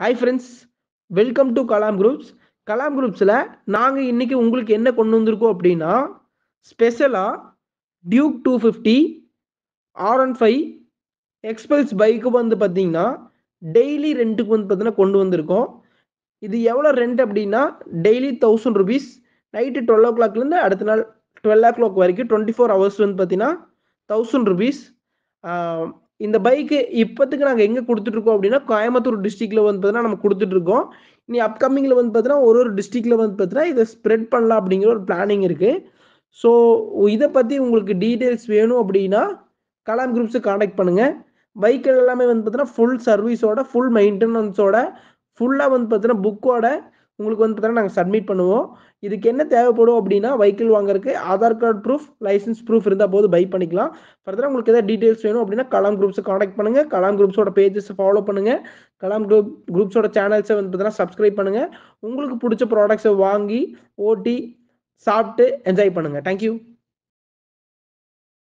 Hi friends welcome to Kalam groups Kalam குரூப்ஸில் நாங்கள் இன்றைக்கி உங்களுக்கு என்ன கொண்டு வந்திருக்கோம் அப்படின்னா ஸ்பெஷலாக Duke two fifty R one five Xpulse bike வந்து பார்த்தீங்கன்னா டெய்லி ரெண்ட்டுக்கு வந்து பார்த்தீங்கன்னா கொண்டு வந்திருக்கோம். இது எவ்வளோ ரெண்ட் அப்படின்னா daily thousand rupees night twelve ஓ கிளாக்லேருந்து அடுத்த நாள் டுவெல் ஓ கிளாக் வரைக்கும் டுவெண்ட்டி ஃபோர் ஹவர்ஸ் வந்து பார்த்தீங்கன்னா தௌசண்ட் ருபீஸ் இந்த பைக்கு இப்போத்துக்கு நாங்கள் எங்கே கொடுத்துட்ருக்கோம் அப்படின்னா கோயம்புத்தூர் டிஸ்ட்ரிக்டில் வந்து பார்த்தீங்கன்னா நம்ம கொடுத்துட்ருக்கோம் இனி அப்கமிங்கில் வந்து பார்த்தீங்கன்னா ஒரு ஒரு டிஸ்ட்ரிக்டில் வந்து பார்த்தீங்கன்னா இதை ஸ்ப்ரெட் பண்ணலாம் அப்படிங்கிற ஒரு பிளானிங் இருக்குது ஸோ இதை பற்றி உங்களுக்கு டீட்டெயில்ஸ் வேணும் அப்படின்னா கலாம் குரூப்ஸை காண்டாக்ட் பண்ணுங்கள் பைக்கள் எல்லாமே வந்து பார்த்தீங்கன்னா ஃபுல் சர்வீஸோட ஃபுல் மெயின்டெனன்ஸோட ஃபுல்லாக வந்து பார்த்தீங்கன்னா புக்கோட உங்களுக்கு வந்து பார்த்தீங்கன்னா நாங்கள் சப்மிட் பண்ணுவோம். இதுக்கு என்ன தேவைப்படும் அப்படின்னா வெஹிக்கிள் வாங்குறதுக்கு Aadhaar card proof license proof இருந்தால் போது பை பண்ணிக்கலாம். ஃபர்தராக உங்களுக்கு எதாவது டீட்டெயில்ஸ் வேணும் அப்படின்னா கலாம் குரூப்ஸை காண்டாக்ட் பண்ணுங்கள் கலாம் குரூப்ஸோட பேஜஸை ஃபாலோ பண்ணுங்கள் கலாம் குரூப் குரூப்ஸோட சேனல்ஸை வந்து பார்த்தீங்கன்னா சப்ஸ்கிரைப் பண்ணுங்கள் உங்களுக்கு பிடிச்ச ப்ராடக்ட்ஸை வாங்கி ஓட்டி சாப்பிட்டு என்ஜாய் பண்ணுங்கள் தேங்க்யூ